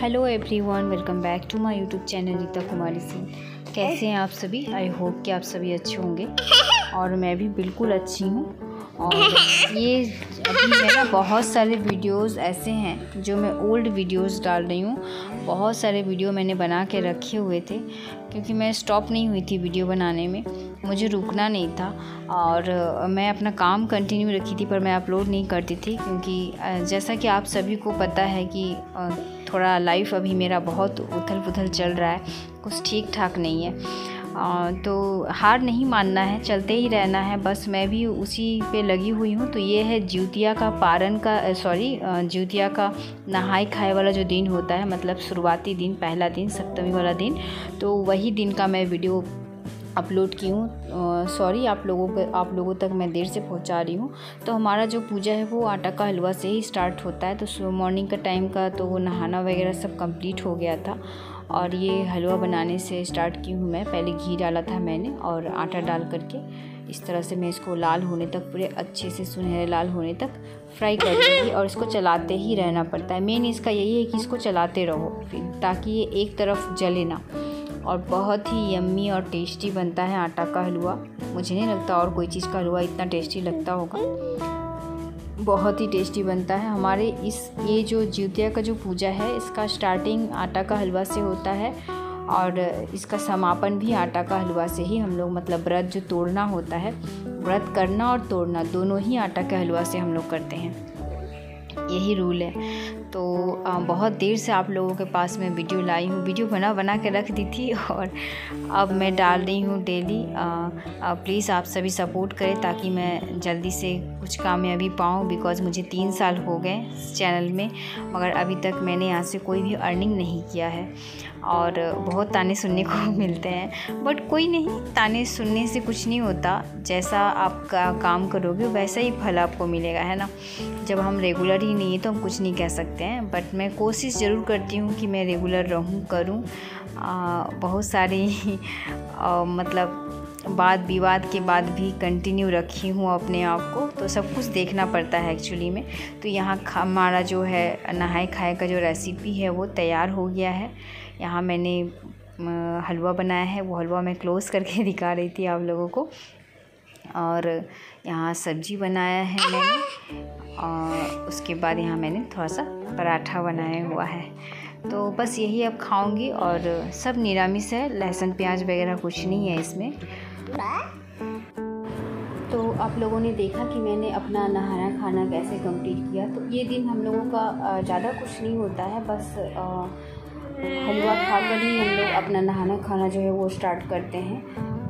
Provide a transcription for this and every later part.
Hello everyone welcome back to my YouTube channel Rita Kumari Singh कैसे हैं आप सभी? आई होप कि आप सभी अच्छे होंगे। और मैं भी बिल्कुल अच्छी हूँ। और ये अभी मेरा बहुत सारे वीडियोस ऐसे हैं जो मैं ओल्ड वीडियोस डाल रही हूँ। बहुत सारे वीडियो मैंने बना के रखे हुए थे, क्योंकि मैं स्टॉप नहीं हुई थी वीडियो बनाने में। मुझे रुकना नहीं था। और मैं अपना काम कंटिन्यू रखी थी, पर मैं अपलोड नहीं करती थी, क्योंकि जैसा कि आप सभी को पता है कि थोड़ा लाइफ अभी मेरा बहुत उथल पुथल चल रहा है, कुछ ठीक ठाक नहीं है। तो हार नहीं मानना है, चलते ही रहना है, बस मैं भी उसी पे लगी हुई हूँ तो ये है ज्योतिया का पारन का सॉरी ज्योतिया का नहाए खाए वाला जो दिन होता है मतलब शुरुआती दिन, पहला दिन, सप्तमी वाला दिन तो वही दिन का मैं वीडियो अपलोड की हूँ। सॉरी आप लोगों को आप लोगों तक मैं देर से पहुँचा रही हूँ। तो हमारा जो पूजा है, वो आटा का हलवा से ही स्टार्ट होता है। तो मॉर्निंग का टाइम का तो वो नहाना वगैरह सब कंप्लीट हो गया था। और ये हलवा बनाने से स्टार्ट की हूँ मैं। पहले घी डाला था मैंने और आटा डाल करके इस तरह से मैं इसको लाल होने तक, पूरे अच्छे से सुनहरे लाल होने तक फ्राई कर दूँगी और इसको चलाते ही रहना पड़ता है। मेन इसका यही है कि इसको चलाते रहो फिर, ताकि ये एक तरफ़ जले ना। और बहुत ही यम्मी और टेस्टी बनता है आटा का हलवा। मुझे नहीं लगता और कोई चीज़ का हलवा इतना टेस्टी लगता होगा। बहुत ही टेस्टी बनता है। हमारे इस, ये जो ज्योतिया का जो पूजा है, इसका स्टार्टिंग आटा का हलवा से होता है और इसका समापन भी आटा का हलवा से ही हम लोग मतलब व्रत जो तोड़ना होता है, व्रत करना और तोड़ना, दोनों ही आटा के हलवा से हम लोग करते हैं। यही रूल है। तो बहुत देर से आप लोगों के पास मैं वीडियो लाई हूँ। वीडियो बना बना के रख दी थी और अब मैं डाल रही हूँ डेली प्लीज़ आप सभी सपोर्ट करें ताकि मैं जल्दी से कुछ कामयाबी पाऊँ बिकॉज़ मुझे तीन साल हो गए इस चैनल में मगर अभी तक मैंने यहाँ से कोई भी अर्निंग नहीं किया है। और बहुत ताने सुनने को मिलते हैं बट कोई नहीं ताने सुनने से कुछ नहीं होता। जैसा आप का काम करोगे वैसा ही फल आपको मिलेगा है ना? जब हम रेगुलर ही नहीं है तो हम कुछ नहीं कह सकते हैं। बट मैं कोशिश ज़रूर करती हूँ कि मैं रेगुलर रहूँ करूँ। बहुत सारी आ, मतलब वाद विवाद के बाद भी कंटिन्यू रखी हूँ अपने आप को तो सब कुछ देखना पड़ता है एक्चुअली में। तो यहाँ हमारा जो है, नहाए खाए का जो रेसिपी है, वो तैयार हो गया है। यहाँ मैंने हलवा बनाया है, वो हलवा मैं क्लोज़ करके दिखा रही थी आप लोगों को। और यहाँ सब्ज़ी बनाया है मैंने, और उसके बाद यहाँ मैंने थोड़ा सा पराठा बनाया हुआ है। तो बस यही अब खाऊँगी और सब निरामिष है, लहसुन, प्याज वगैरह कुछ नहीं है इसमें। तो आप लोगों ने देखा कि मैंने अपना नहाना खाना कैसे कंप्लीट किया। तो ये दिन हम लोगों का ज़्यादा कुछ नहीं होता है, बस हलवा खाकर ही हम लोग अपना नहाना खाना जो है वो स्टार्ट करते हैं।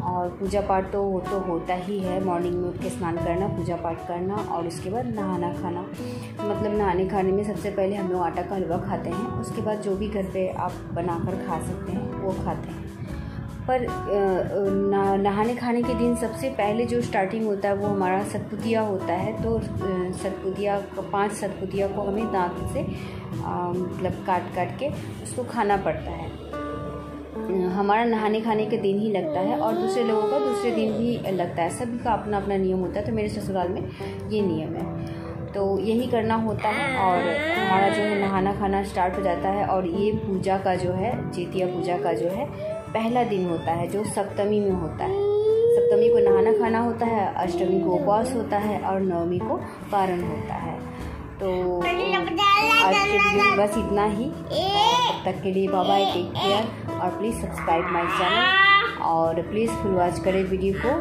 और पूजा पाठ तो वो तो होता ही है। मॉर्निंग में उठ के स्नान करना, पूजा पाठ करना और उसके बाद नहाना खाना। मतलब नहाने खाने में सबसे पहले हम लोग आटा का हलवा खाते हैं। उसके बाद जो भी घर पे आप बनाकर खा सकते हैं, वो खाते हैं। पर नहाने खाने के दिन सबसे पहले जो स्टार्टिंग होता है, वो हमारा सतपुतिया होता है। तो सतपुतिया पाँच सतपुतिया को हमें दांत से मतलब काट काट के उसको खाना पड़ता है। हमारा नहाने खाने के दिन ही लगता है और दूसरे लोगों का दूसरे दिन भी लगता है। सभी का अपना अपना नियम होता है तो मेरे ससुराल में ये नियम है। तो यही करना होता है और हमारा जो है नहाना खाना स्टार्ट हो जाता है और ये पूजा का जो है जेतिया पूजा का जो है, पहला दिन होता है, जो सप्तमी में होता है। सप्तमी को नहाना खाना होता है, अष्टमी को उपवास होता है और नवमी को पारण होता है। तो आज के वीडियो बस इतना ही। तब तक के लिए बाबा टेक केयर और प्लीज़ सब्सक्राइब माई चैनल और प्लीज़ फुल वॉच करें वीडियो को.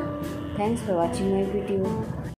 Thanks for watching my video